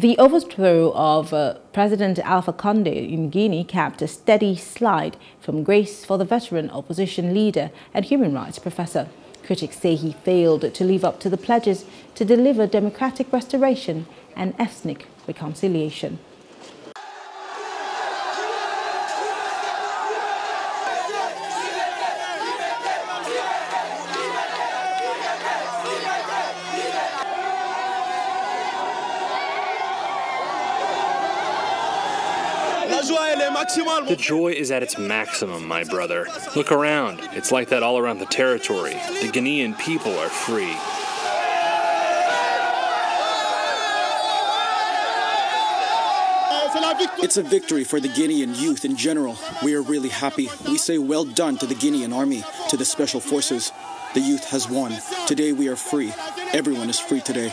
The overthrow of uh, President Alpha Condé in Guinea capped a steady slide from grace for the veteran opposition leader and human rights professor. Critics say he failed to live up to the pledges to deliver democratic restoration and ethnic reconciliation. The joy is at its maximum, my brother. Look around. It's like that all around the territory. The Guinean people are free. It's a victory for the Guinean youth in general. We are really happy. We say well done to the Guinean army, to the special forces. The youth has won. Today we are free. Everyone is free today.